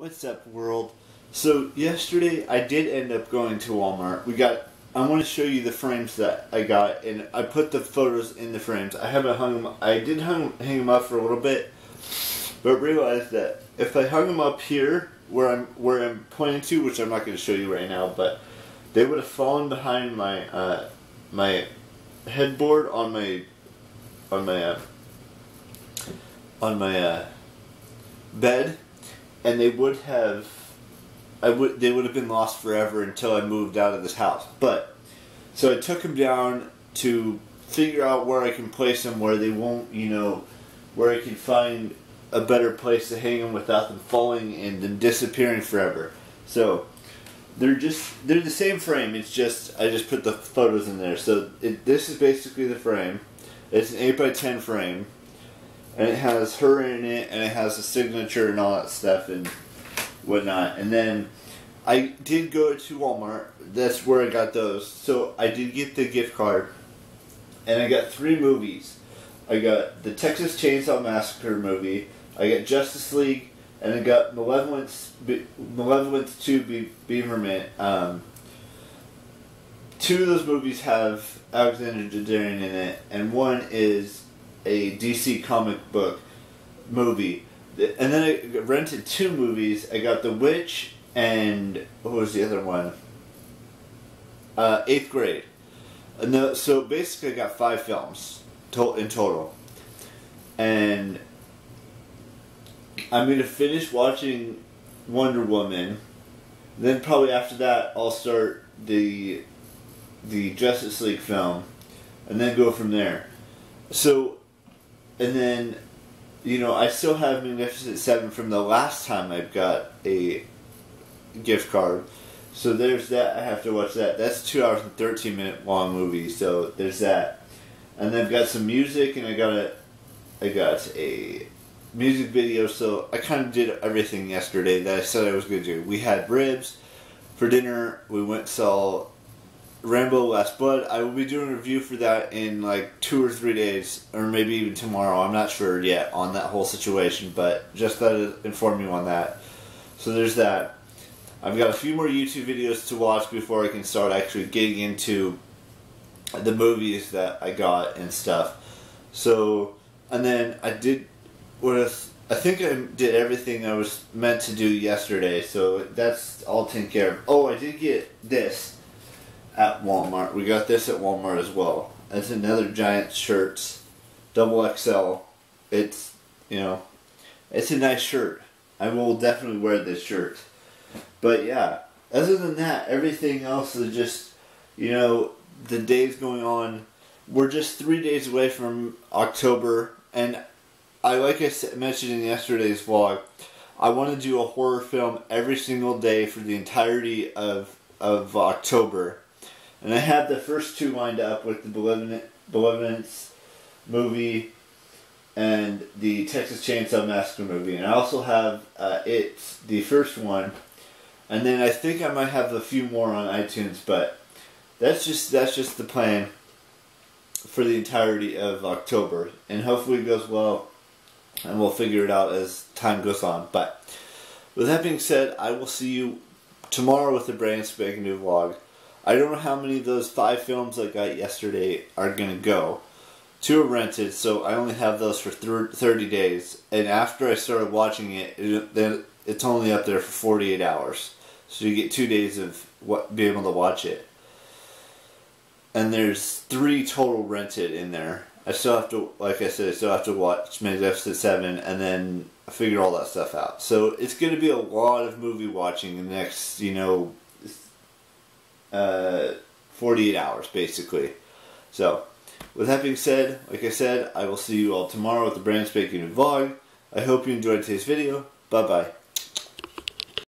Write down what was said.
What's up, world? So yesterday I did end up going to Walmart. We got. I want to show you the frames that I got, and I put the photos in the frames. I haven't hung them. I did hung, hang them up for a little bit, but realized that if I hung them up here, where I'm where I'm pointing to, which I'm not going to show you right now, but they would have fallen behind my uh, my headboard on my on my uh, on my uh, bed and they would have I would they would have been lost forever until I moved out of this house. But so I took them down to figure out where I can place them where they won't, you know, where I can find a better place to hang them without them falling and then disappearing forever. So they're just they're the same frame. It's just I just put the photos in there. So it, this is basically the frame. It's an eight by ten frame and it has her in it, and it has a signature and all that stuff and whatnot. And then I did go to Walmart. That's where I got those. So I did get the gift card, and I got three movies. I got the Texas Chainsaw Massacre movie. I got Justice League, and I got Malevolence, Malevolence Two, Be- Beaverman. Um, two of those movies have Alexandra Daddario in it, and one is a DC comic book movie. And then I rented two movies. I got The Witch and what was the other one? Uh, eighth grade. And the, so basically, I got five films to, in total. And I'm to finish watching Wonder Woman. Then probably after that, I'll start the the Justice League film, and then go from there. So and then, you know, I still have Magnificent Seven from the last time I've got a gift card. So there's that. I have to watch that. That's two hours and thirteen minute long movie. So there's that. And then I've got some music, and I got a, I got a music video. So I kind of did everything yesterday that I said I was going to do. We had ribs for dinner. We went saw Rambo Last Blood. I will be doing a review for that in like two or three days, or maybe even tomorrow. I'm not sure yet on that whole situation, but just to inform you on that. So there's that. I've got a few more YouTube videos to watch before I can start actually getting into the movies that I got and stuff. So, and then I did what I think I did everything I was meant to do yesterday, so that's all taken care of. Oh, I did get this at Walmart. We got this at Walmart as well. It's another giant shirt, double XL. It's you know, it's a nice shirt. I will definitely wear this shirt. But yeah, other than that, everything else is just you know the days going on. We're just three days away from October, and I like I mentioned in yesterday's vlog. I want to do a horror film every single day for the entirety of of October and I had the first two lined up with the Malevolence movie and the Texas Chainsaw Massacre movie. And I also have uh, It, the first one. And then I think I might have a few more on iTunes, but that's just that's just the plan for the entirety of October. And hopefully it goes well and we'll figure it out as time goes on. But with that being said, I will see you tomorrow with a brand spanking new vlog. I don't know how many of those five films I got yesterday are going to go. Two are rented, so I only have those for 30 days. And after I started watching it, then it's only up there for 48 hours. So you get two days of what, being able to watch it. And there's three total rented in there. I still have to, like I said, I still have to watch Magnificent Seven and then figure all that stuff out. So it's going to be a lot of movie watching in the next, you know, uh, 48 hours, basically. So, with that being said, like I said, I will see you all tomorrow with the brand spanking new vlog. I hope you enjoyed today's video. Bye bye.